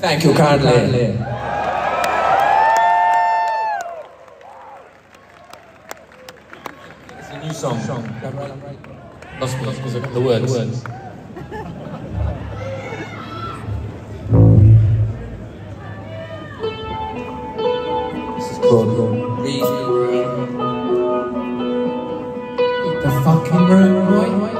Thank you kindly. It's a new song. Lost me because of the words. This is called Read the fucking room, boy.